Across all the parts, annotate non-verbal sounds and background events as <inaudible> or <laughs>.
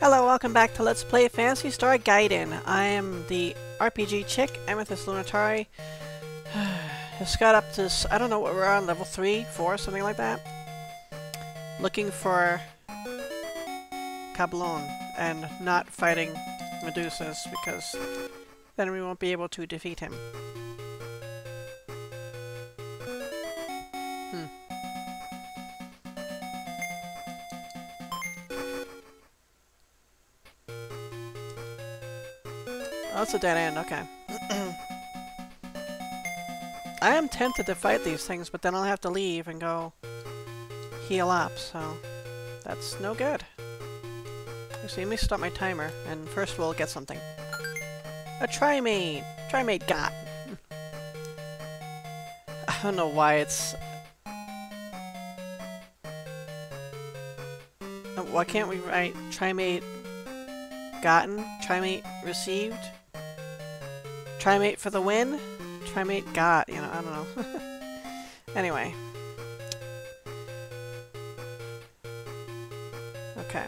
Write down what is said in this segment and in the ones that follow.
Hello, welcome back to Let's Play Phantasy Star Gaiden. I am the RPG chick, Amethyst Lunitari. Just got up to, I don't know what we're on, level 3, 4, something like that. Looking for Cablon and not fighting Medusas because then we won't be able to defeat him. Oh, that's a dead end, okay. I am tempted to fight these things, but then I'll have to leave and go heal up, so that's no good. Actually, let me stop my timer, and first we'll get something. A Trimate! Trimate got! <laughs> I don't know why it's... Why can't we write Trimate gotten? Trimate received? Trimate for the win? Trimate got, you know, I don't know. <laughs> anyway. Okay.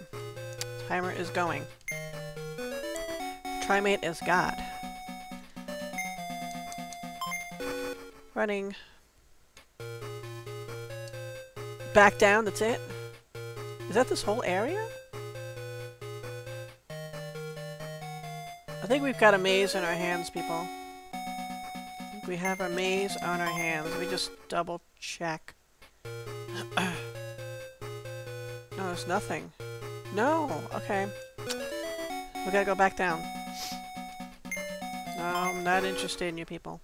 Timer is going. Trimate is got. Running. Back down, that's it? Is that this whole area? Think we've got a maze in our hands, people. we have a maze on our hands. Let me just double check. <clears throat> no, there's nothing. No! Okay. We gotta go back down. No, I'm not interested in you people.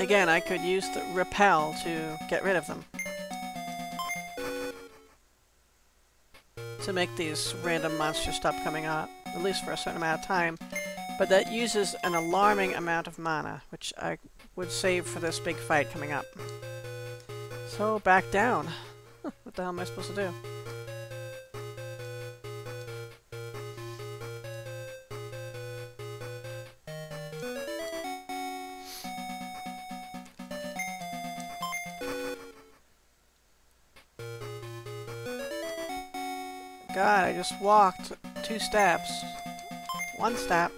Again, I could use the repel to get rid of them. To make these random monsters stop coming up, at least for a certain amount of time. But that uses an alarming amount of mana, which I would save for this big fight coming up. So, back down. <laughs> what the hell am I supposed to do? Just walked two steps. One step.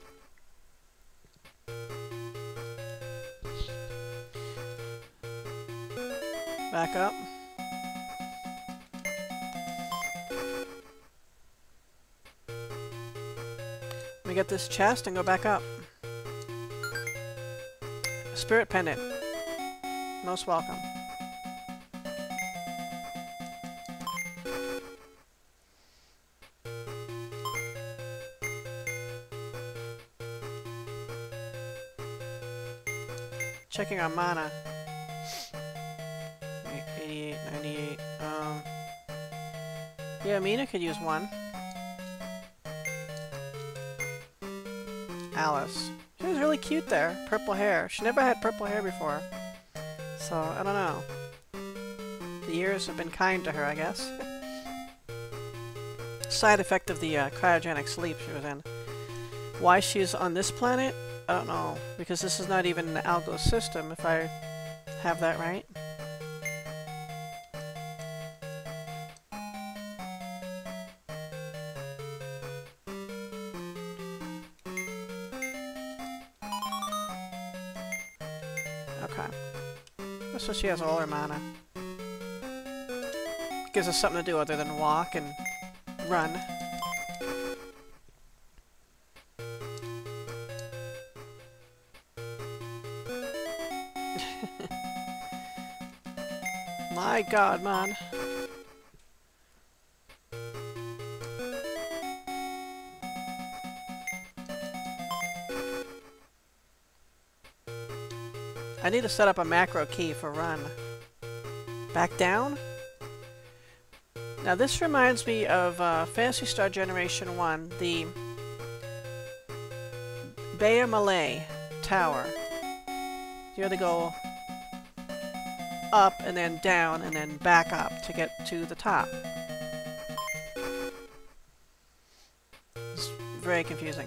Back up. Let me get this chest and go back up. Spirit pendant. Most welcome. Checking our mana. 88, 98, um... Yeah, Mina could use one. Alice. She was really cute there. Purple hair. She never had purple hair before. So, I don't know. The years have been kind to her, I guess. <laughs> Side effect of the uh, cryogenic sleep she was in. Why she's on this planet? I don't know, because this is not even an Algol system, if I have that right. Okay. So she has all her mana. Gives us something to do other than walk and run. God, man. I need to set up a macro key for run. Back down? Now this reminds me of uh, Phantasy Star Generation 1, the Baya Malay Tower. You have to go up and then down and then back up to get to the top. It's very confusing.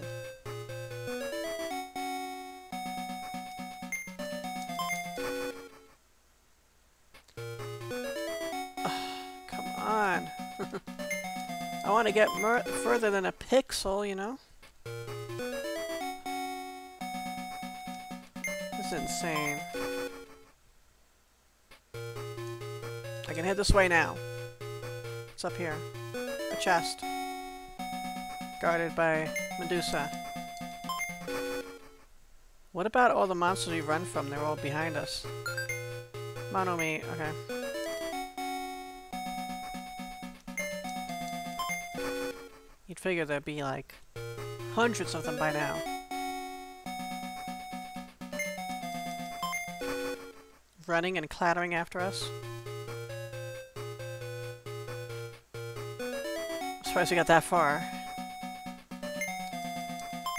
Come on. <laughs> I want to get further than a pixel, you know? This is insane. Can head this way now. It's up here. A chest. Guarded by Medusa. What about all the monsters we run from? They're all behind us. Monomi, okay. You'd figure there'd be like hundreds of them by now. Running and clattering after us. Surprised we got that far.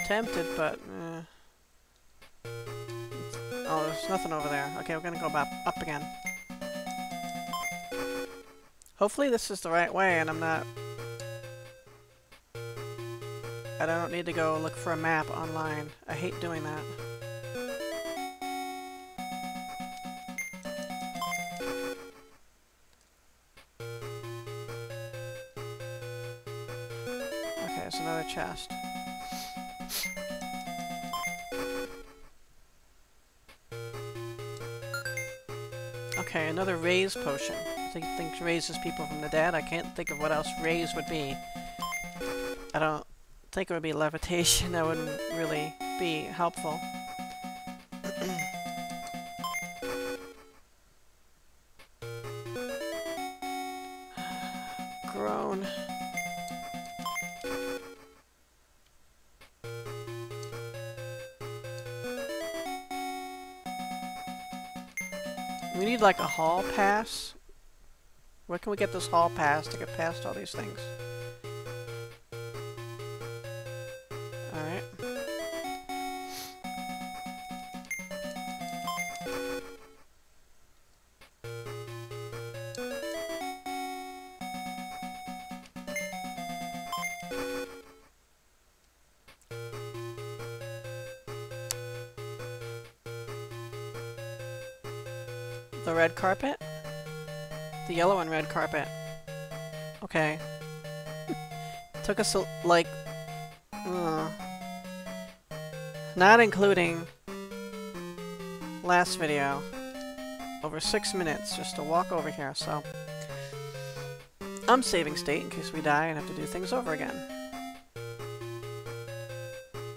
Tempted, but eh. Oh, there's nothing over there. Okay, we're gonna go back up again. Hopefully this is the right way and I'm not... I don't need to go look for a map online. I hate doing that. Okay, another raise potion. I think, think raises people from the dead. I can't think of what else raise would be. I don't think it would be levitation. <laughs> That wouldn't really be helpful. Like a hall pass. Where can we get this hall pass to get past all these things? Carpet? The yellow and red carpet. Okay. <laughs> Took us, like... Uh, not including last video. Over six minutes just to walk over here, so... I'm saving state in case we die and have to do things over again.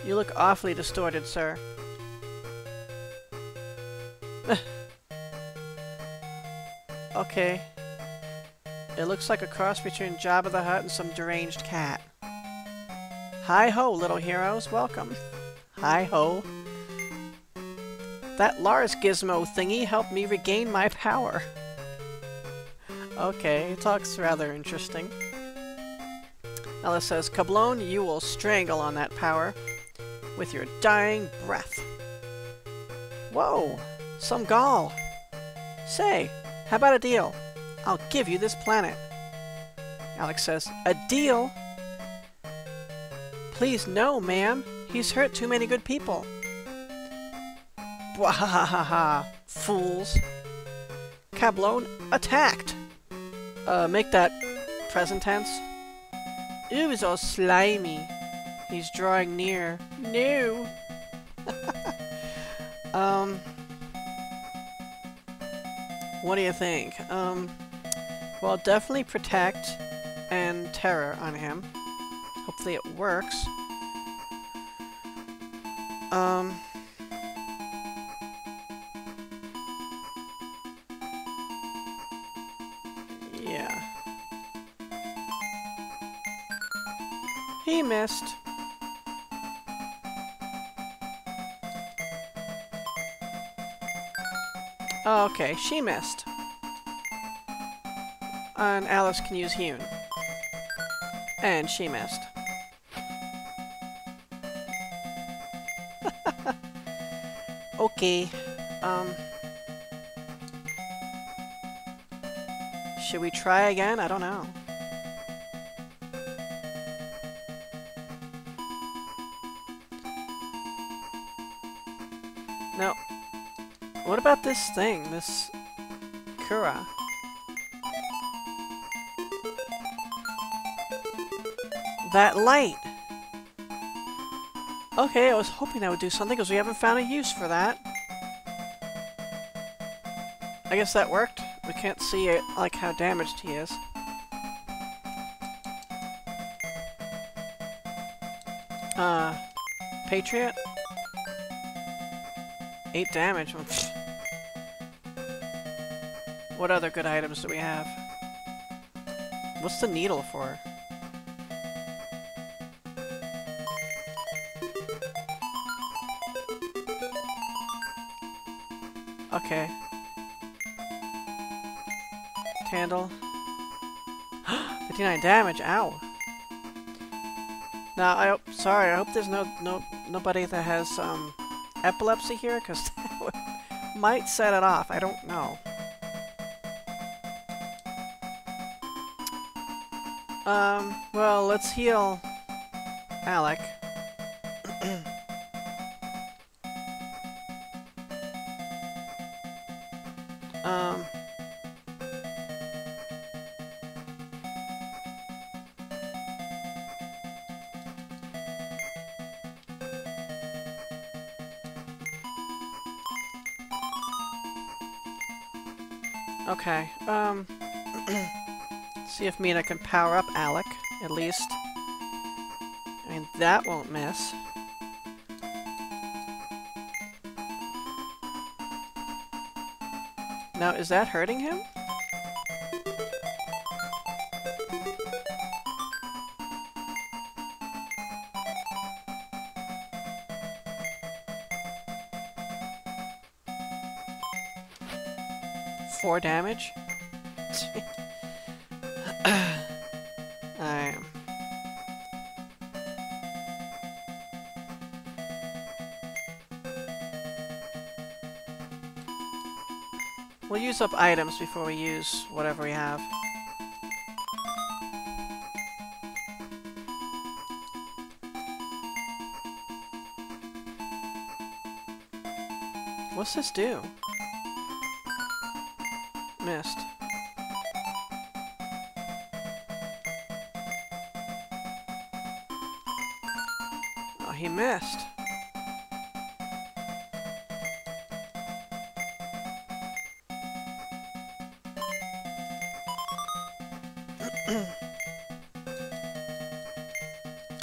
You look awfully distorted, sir. Okay. It looks like a cross between Jabba the Hutt and some deranged cat. Hi-ho, little heroes. Welcome. Hi-ho. That Lars gizmo thingy helped me regain my power. Okay, it talk's rather interesting. Alice says, Cablon, you will strangle on that power with your dying breath. Whoa! Some gall! Say, how about a deal? I'll give you this planet. Alec says, A deal? Please, no, ma'am. He's hurt too many good people. Bwahahaha, fools. Cablon attacked. Uh, make that present tense. Ooh, he's all slimy. He's drawing near. No. <laughs> um... What do you think? Um, well, definitely protect and terror on him. Hopefully it works. Um... Yeah. He missed. Oh, okay, she missed. And Alice can use Hewn. And she missed. <laughs> okay. Um... Should we try again? I don't know. About this thing? This... Kura? That light! Okay, I was hoping that would do something because we haven't found a use for that. I guess that worked. We can't see it, like how damaged he is. Uh, Patriot? 8 damage. What other good items do we have? What's the needle for? Okay. Candle. <gasps> 59 damage, ow. Now, I hope, sorry, I hope there's no, no, nobody that has, um, epilepsy here, because <laughs> that might set it off, I don't know. Um, well, let's heal Alec. See if Mina can power up Alec, at least. I mean, that won't miss. Now, is that hurting him? Four damage? <laughs> use up items before we use whatever we have. What's this do? Missed. Oh, he missed.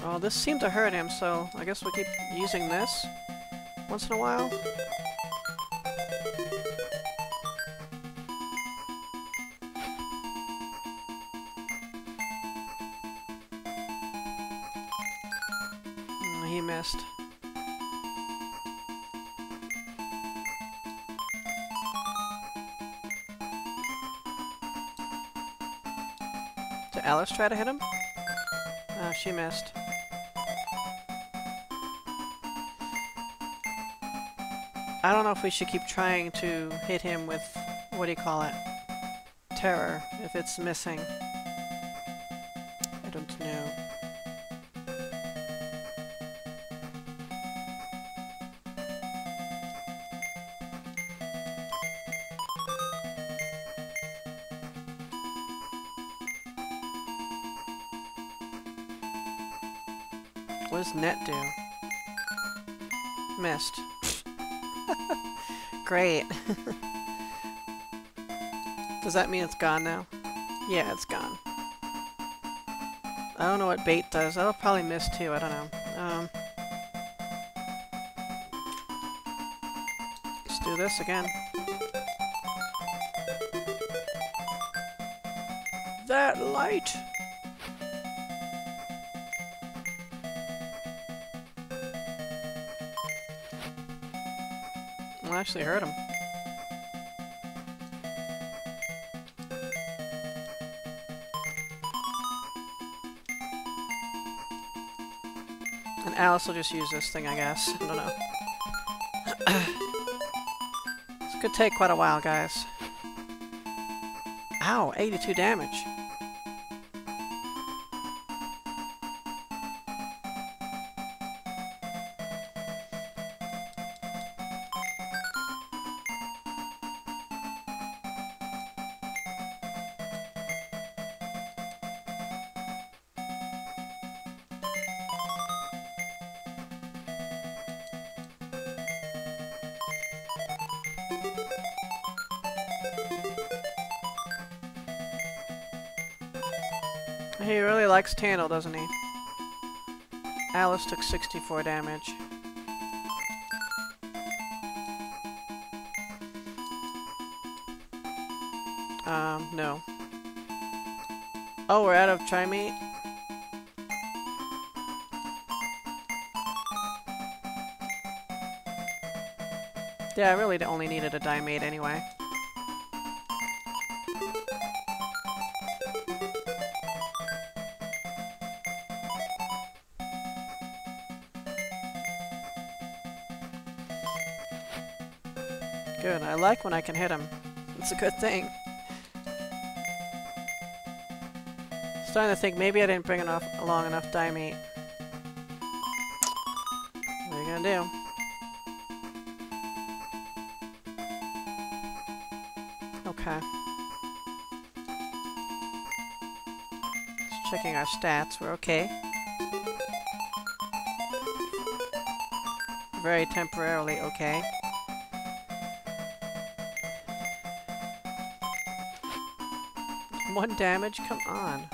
Oh, this seemed to hurt him, so I guess we'll keep using this once in a while. Mm, he missed. Did Alice try to hit him? Oh, she missed. I don't know if we should keep trying to hit him with, what do you call it? Terror, if it's missing. I don't know. What does net do? Missed. Great. does that mean it's gone now? Yeah, it's gone. I don't know what bait does. That'll probably miss too, I don't know. Um, let's do this again. That light! Actually hurt him. And Alice will just use this thing, I guess. I don't know. <coughs> this could take quite a while, guys. Ow, 82 damage. He really likes Tandle, doesn't he? Alice took 64 damage. Um, no. Oh, we're out of Tri-Mate? Yeah, I really only needed a Diamate anyway. Good, I like when I can hit him. It's a good thing. Starting to think maybe I didn't bring enough along enough Diamate. What are you gonna do? Okay. Just checking our stats. We're okay. Very temporarily okay. One damage? Come on.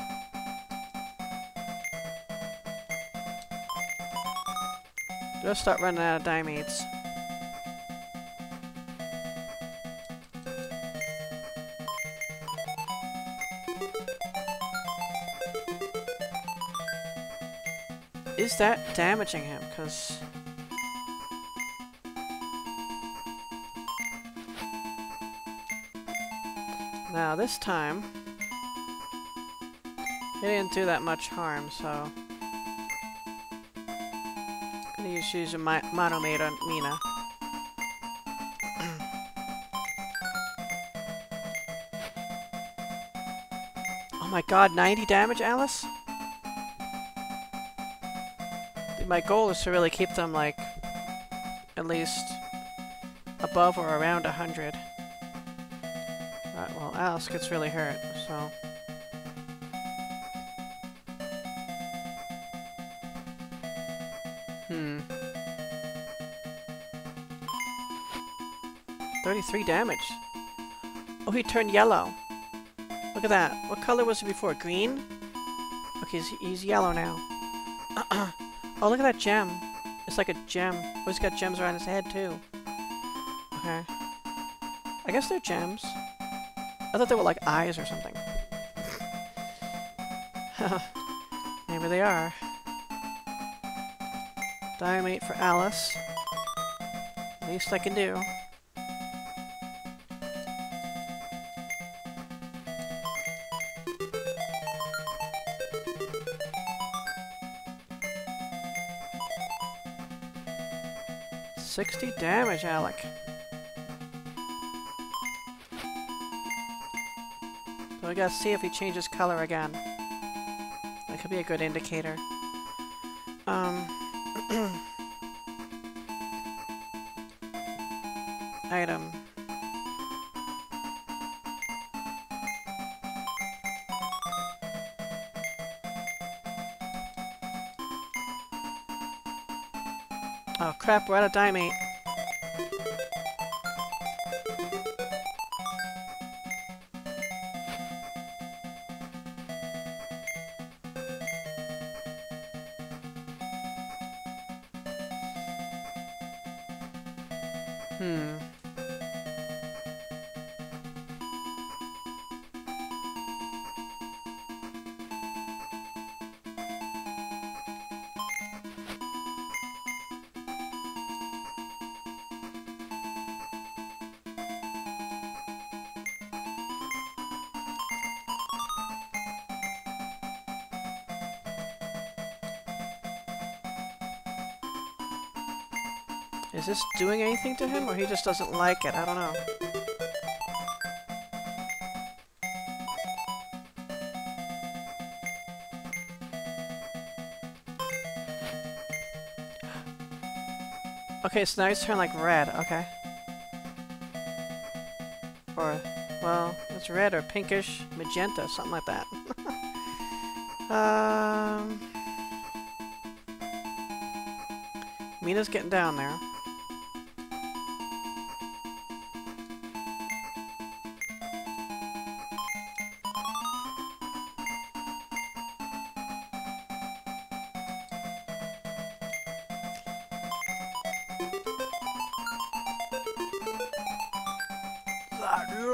Just start running out of Diamates. Is that damaging him? Because... Now this time... He didn't do that much harm, so... I'm Gonna use, use a mi Monomate on Mina. <clears throat> oh my god, 90 damage, Alice? My goal is to really keep them, like, at least above or around 100. Right, well, Alice gets really hurt, so... Hmm. 33 damage. Oh, he turned yellow. Look at that. What color was he before? Green? Okay, he's, he's yellow now. <clears throat> oh, look at that gem. It's like a gem. Oh, he's got gems around his head, too. Okay. I guess they're gems. I thought they were like eyes or something. <laughs> Maybe they are. Diamate for Alice. Least I can do. Sixty damage, Alec. So we gotta see if he changes color again. That could be a good indicator. Crap, we're out of Diamate. Hmm. Is this doing anything to him, or he just doesn't like it? I don't know. Okay, so now he's turning like red, okay. Or, well, it's red or pinkish magenta, something like that. <laughs> um... Mina's getting down there.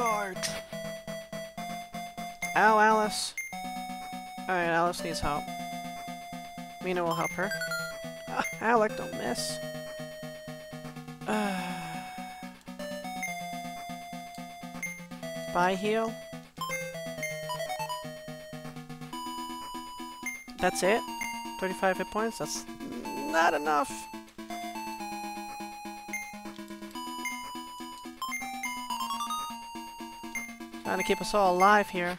Large. Ow, Alice. Alright, Alice needs help. Mina will help her. Ah, Alec, don't miss. Buy heal. That's it? 35 hit points? That's not enough. Trying to keep us all alive here.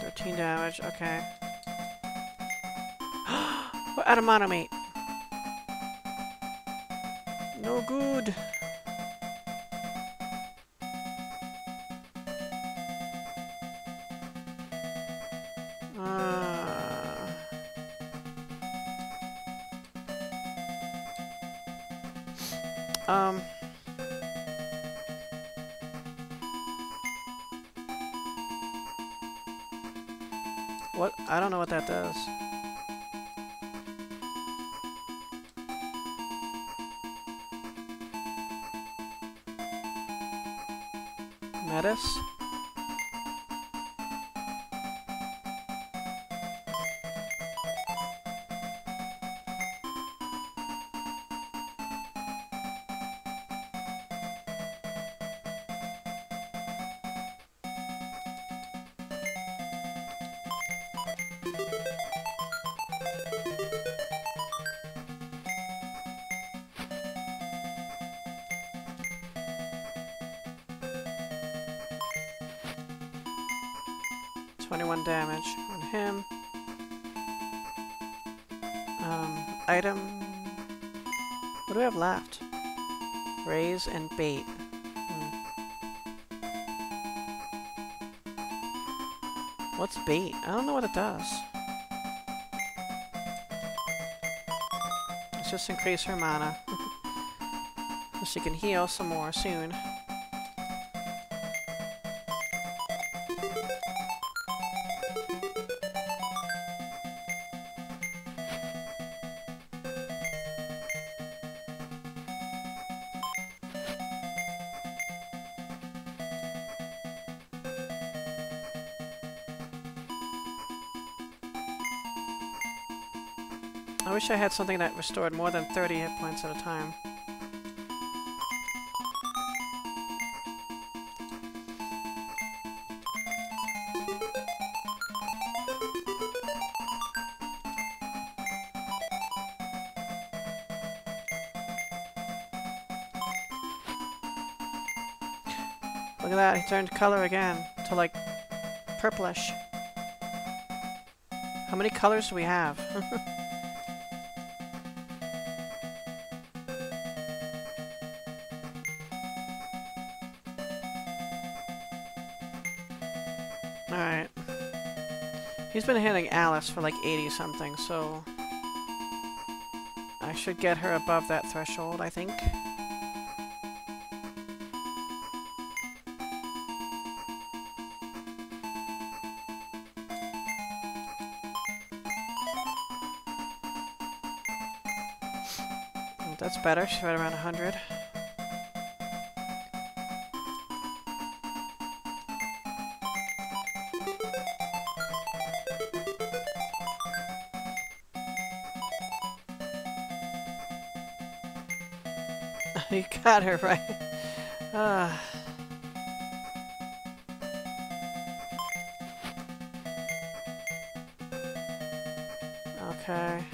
Thirteen damage, okay. <gasps> We're out of mate. Um. What? I don't know what that does. Metis? Him. Um, item. What do we have left? Raise and bait. Hmm. What's bait? I don't know what it does. Let's just increase her mana. <laughs> so she can heal some more soon. Wish I had something that restored more than 30 hit points at a time. Look at that, he turned color again to like purplish. How many colors do we have? <laughs> been hitting Alice for like 80 something, so... I should get her above that threshold, I think. That's better, she's right around 100. Her right. Ah. Okay.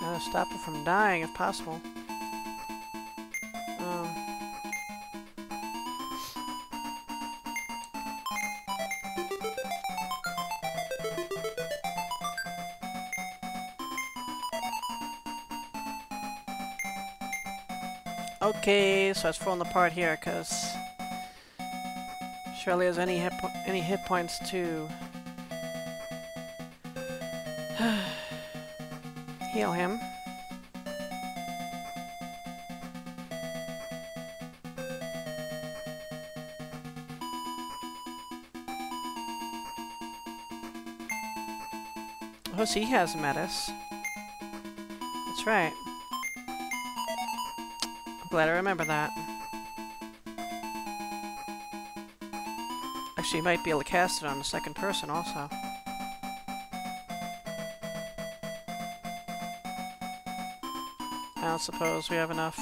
To stop her from dying if possible. Okay, so it's falling apart here, because... Surely has any hit, any hit points to <sighs> Heal him. Oh, see, he has Metis. That's right. Glad I remember that. Actually, you might be able to cast it on the second person also. I don't suppose we have enough.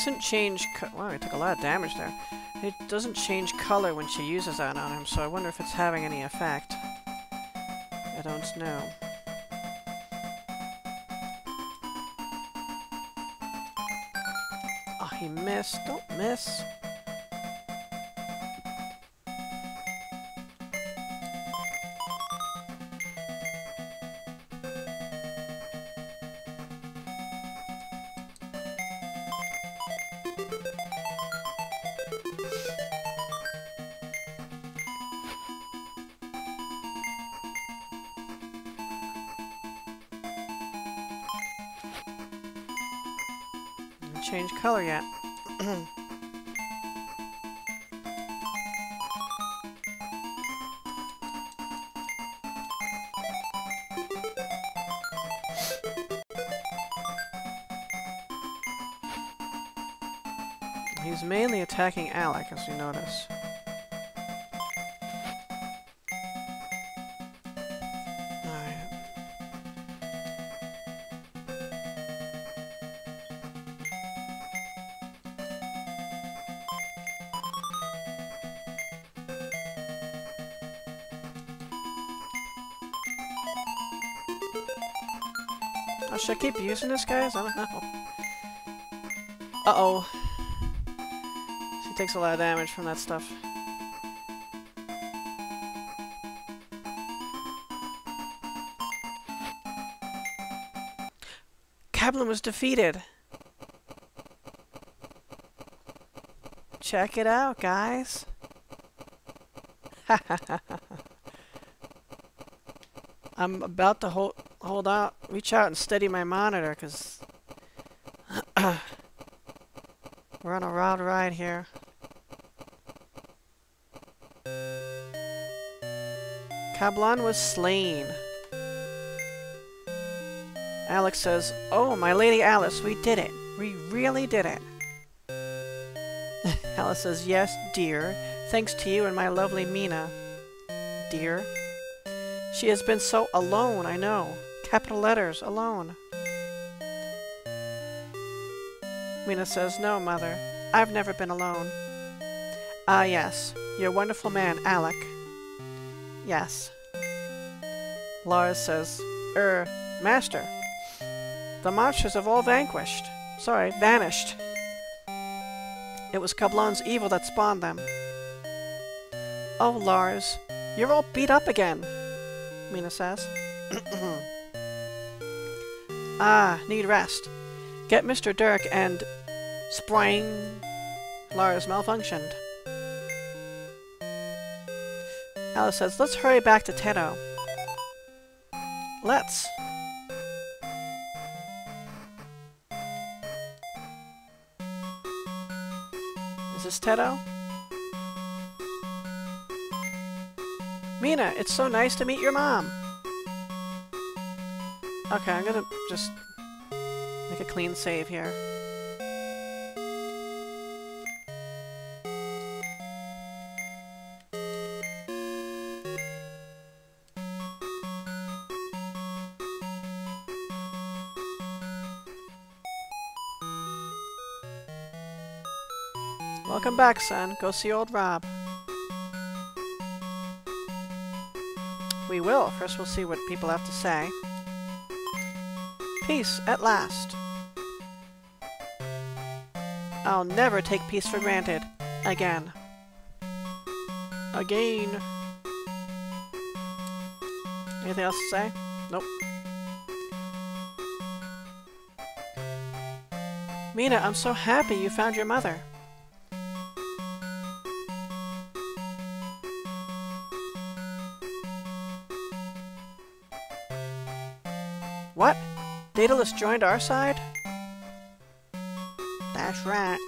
Doesn't change wow, he took a lot of damage there. It doesn't change color when she uses that on him, so I wonder if it's having any effect. I don't know. Oh, he missed. Don't miss. Yet. <clears throat> He's mainly attacking Alec, as you notice. Oh, should I keep using this, guys? I don't know. Uh-oh. She takes a lot of damage from that stuff. Cablon was defeated. Check it out, guys. <laughs> I'm about to hold hold out, reach out and steady my monitor, because <coughs> we're on a wild ride here. Cablon was slain. Alec says, Oh, my lady Alice, we did it. We really did it. <laughs> Alice says, Yes, dear. Thanks to you and my lovely Mina. Dear. She has been so alone, I know. Capital letters, alone. Mina says, No, Mother. I've never been alone. Ah, yes. Your wonderful man, Alec. Yes. Lars says, Er, Master. The monsters have all vanquished. Sorry, vanished. It was Cablon's evil that spawned them. Oh, Lars, you're all beat up again, Mina says. <clears throat> ah, need rest. Get Mr. Dirk and... Spring... Lars malfunctioned. Alice says, let's hurry back to Teto. Let's. Is this Teto? Mina, it's so nice to meet your mom. Okay, I'm gonna just make a clean save here. Welcome back, son. Go see old Rob. We will. First we'll see what people have to say. Peace, at last. I'll never take peace for granted. Again. Again. Anything else to say? Nope. Mina, I'm so happy you found your mother. Daedalus joined our side? That's right.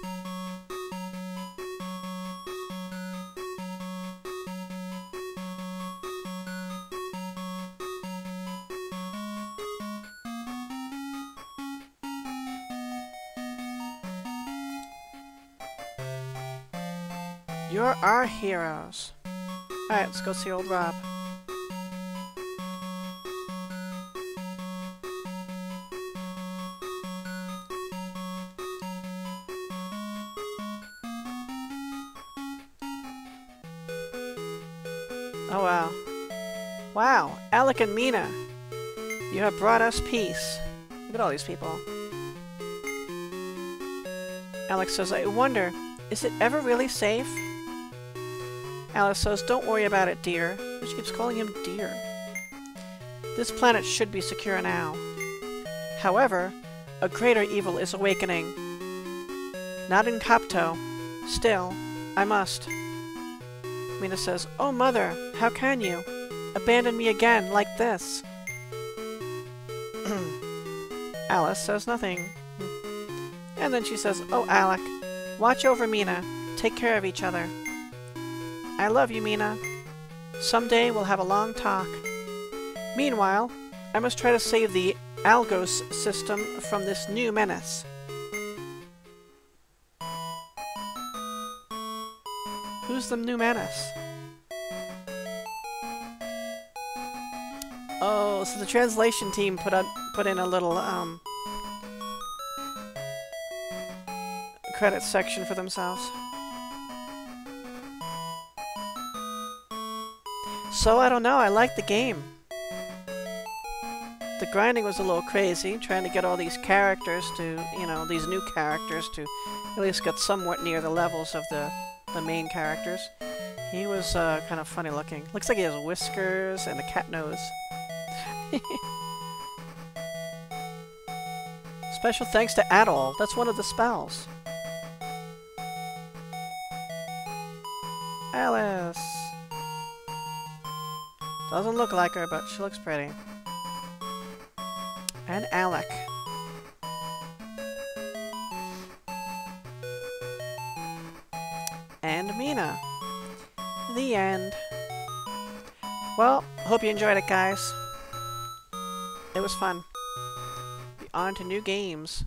You're our heroes. Alright, let's go see old Rob. Alec and Mina. You have brought us peace. Look at all these people. Alec says, I wonder, is it ever really safe? Alice says, don't worry about it, dear. She keeps calling him dear. This planet should be secure now. However, a greater evil is awakening. Not in Kopto. Still, I must. Mina says, Oh, Mother, how can you? Abandon me again, like this. <clears throat> Alice says nothing. And then she says, Oh, Alec, watch over Mina. Take care of each other. I love you, Mina. Someday we'll have a long talk. Meanwhile, I must try to save the Algol system from this new menace. Who's the new menace? Oh, so the translation team put up put in a little um credit section for themselves. So I don't know, I like the game. The grinding was a little crazy, trying to get all these characters to, you know, these new characters to at least get somewhat near the levels of the, the main characters. He was uh, kind of funny looking. Looks like he has whiskers and a cat nose. <laughs> Special thanks to Adol. That's one of the spells. Alice. Doesn't look like her, but she looks pretty. And Alec. And Mina. The end. Well, hope you enjoyed it, guys. Was fun. On to new games.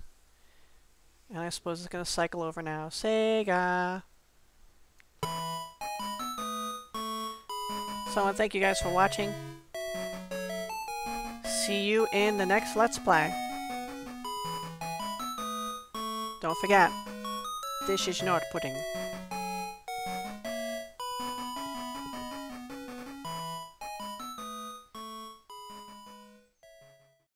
And I suppose it's gonna cycle over now. Sega! So I want to thank you guys for watching. See you in the next Let's Play. Don't forget, this is not pudding.